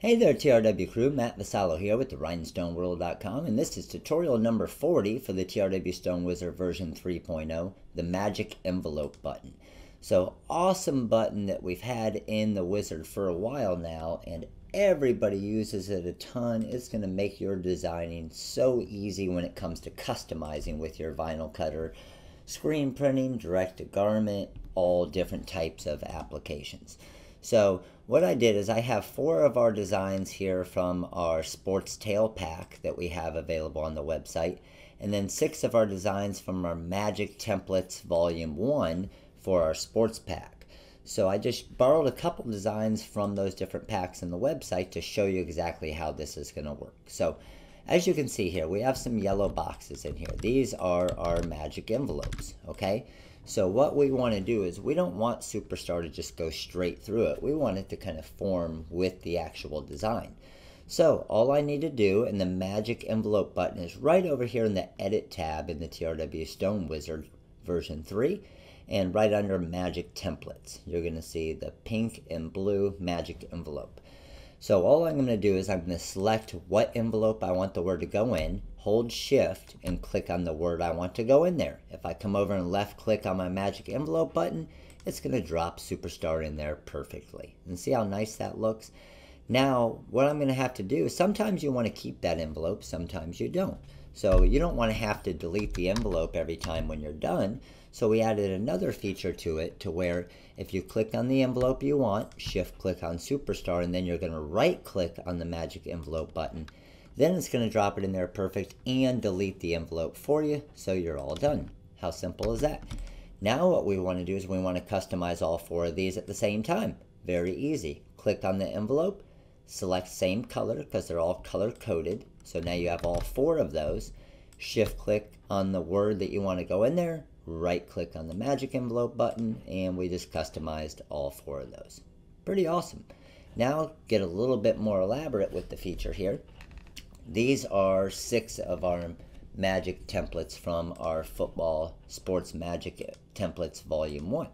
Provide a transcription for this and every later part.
Hey there TRW crew, Matt Vassallo here with the RhinestoneWorld.com and this is tutorial number 40 for the TRW Stone Wizard version 3.0, the magic envelope button. So awesome button that we've had in the wizard for a while now and everybody uses it a ton. It's going to make your designing so easy when it comes to customizing with your vinyl cutter, screen printing, direct to garment, all different types of applications. So what I did is I have four of our designs here from our sports tail pack that we have available on the website, and then six of our designs from our Magic Templates Volume 1 for our sports pack. So I just borrowed a couple designs from those different packs in the website to show you exactly how this is going to work. So as you can see here, we have some yellow boxes in here. These are our magic envelopes, okay? So what we want to do is we don't want Superstar to just go straight through it. We want it to kind of form with the actual design. So all I need to do, and the magic envelope button is right over here in the edit tab in the TRW Stone Wizard version 3 and right under magic templates you're going to see the pink and blue magic envelope. So all I'm going to do is I'm going to select what envelope I want the word to go in hold shift and click on the word I want to go in there. If I come over and left click on my magic envelope button, it's going to drop Superstar in there perfectly. And see how nice that looks? Now, what I'm going to have to do sometimes you want to keep that envelope, sometimes you don't. So you don't want to have to delete the envelope every time when you're done. So we added another feature to it to where if you click on the envelope you want, shift click on Superstar, and then you're going to right click on the magic envelope button, then it's going to drop it in there perfect and delete the envelope for you so you're all done. How simple is that? Now what we want to do is we want to customize all four of these at the same time. Very easy. Click on the envelope, select same color because they're all color coded. So now you have all four of those. Shift click on the word that you want to go in there, right click on the magic envelope button, and we just customized all four of those. Pretty awesome. Now get a little bit more elaborate with the feature here. These are six of our magic templates from our football sports magic templates volume one.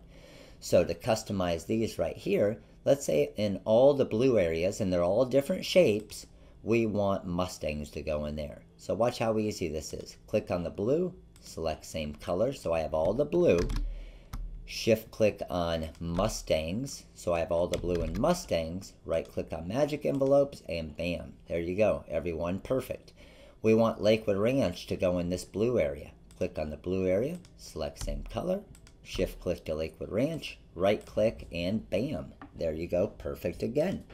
So to customize these right here, let's say in all the blue areas, and they're all different shapes, we want Mustangs to go in there. So watch how easy this is. Click on the blue, select same color, so I have all the blue, shift click on Mustangs. So I have all the blue and Mustangs. Right click on magic envelopes and bam, there you go. Everyone perfect. We want Lakewood Ranch to go in this blue area. Click on the blue area, select same color, shift click to Lakewood Ranch, right click and bam, there you go, perfect again.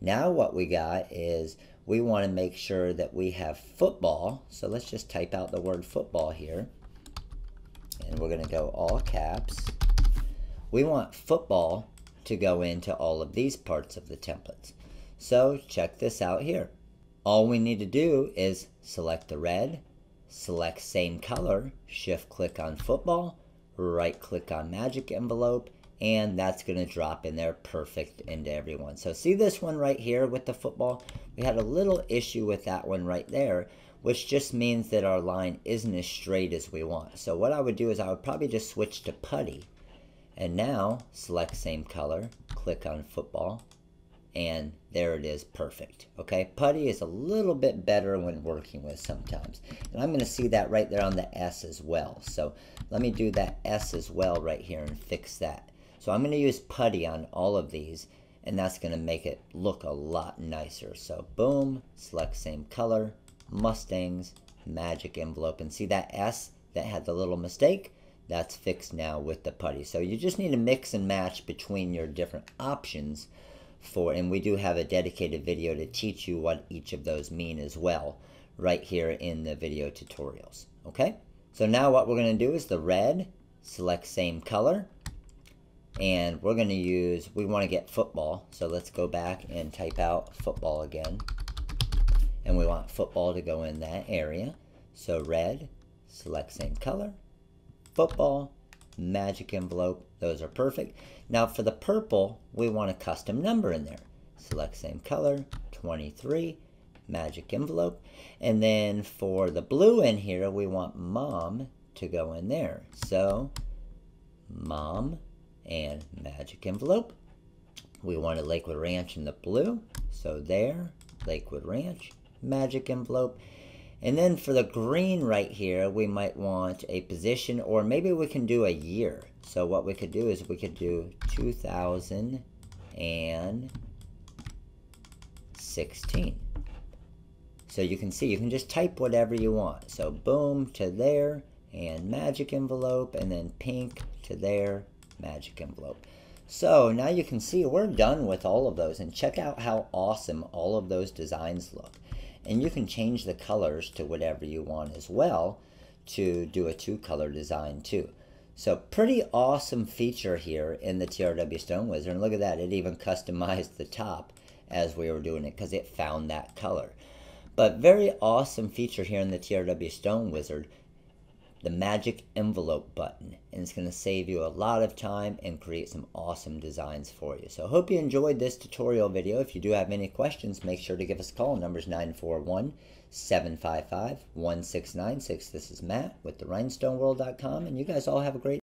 Now what we got is we want to make sure that we have football. So let's just type out the word football here. And we're going to go all caps. We want football to go into all of these parts of the templates. So check this out here. All we need to do is select the red, select same color, shift click on football, right click on magic envelope, and that's going to drop in there perfect into everyone. So see this one right here with the football? We had a little issue with that one right there, which just means that our line isn't as straight as we want. So what I would do is I would probably just switch to putty and now select same color, click on football, and there it is, perfect. Okay, putty is a little bit better when working with sometimes. And I'm going to see that right there on the S as well. So let me do that S as well right here and fix that. So I'm going to use putty on all of these and that's going to make it look a lot nicer. So boom, select same color, Mustangs, magic envelope, and see that S that had the little mistake? That's fixed now with the putty. So you just need to mix and match between your different options for, and we do have a dedicated video to teach you what each of those mean as well, right here in the video tutorials, okay? So now what we're gonna do is the red, select same color, and we're gonna use, we wanna get football, so let's go back and type out football again. And we want football to go in that area. So red, select same color, football, magic envelope. Those are perfect. Now for the purple, we want a custom number in there. Select same color, 23, magic envelope. And then for the blue in here, we want mom to go in there. So mom and magic envelope. We want a Lakewood Ranch in the blue. So there, Lakewood Ranch, magic envelope. And then for the green right here, we might want a position or maybe we can do a year. So what we could do is we could do 2016. So you can see, you can just type whatever you want. So boom to there and magic envelope and then pink to there, magic envelope. So now you can see we're done with all of those and check out how awesome all of those designs look. And you can change the colors to whatever you want as well to do a two color design too. So pretty awesome feature here in the TRW Stone Wizard. And look at that, it even customized the top as we were doing it because it found that color. But very awesome feature here in the TRW Stone Wizard the magic envelope button and it's going to save you a lot of time and create some awesome designs for you. So I hope you enjoyed this tutorial video. If you do have any questions, make sure to give us a call. Number's 941-755-1696. This is Matt with the rhinestoneworld.com and you guys all have a great